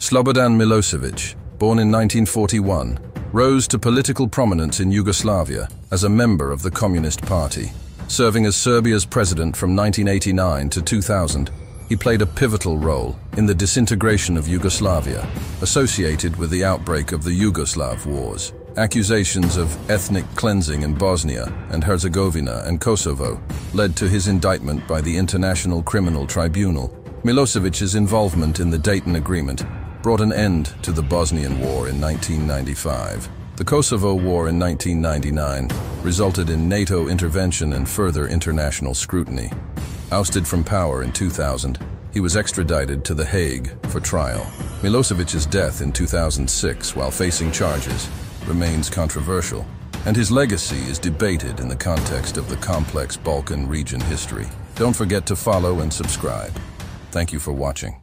Slobodan Milosevic, born in 1941, rose to political prominence in Yugoslavia as a member of the Communist Party. Serving as Serbia's president from 1989 to 2000, he played a pivotal role in the disintegration of Yugoslavia, associated with the outbreak of the Yugoslav Wars. Accusations of ethnic cleansing in Bosnia and Herzegovina and Kosovo led to his indictment by the International Criminal Tribunal. Milosevic's involvement in the Dayton Agreement brought an end to the Bosnian War in 1995. The Kosovo War in 1999 resulted in NATO intervention and further international scrutiny. Ousted from power in 2000, he was extradited to The Hague for trial. Milosevic's death in 2006 while facing charges remains controversial, and his legacy is debated in the context of the complex Balkan region history. Don't forget to follow and subscribe. Thank you for watching.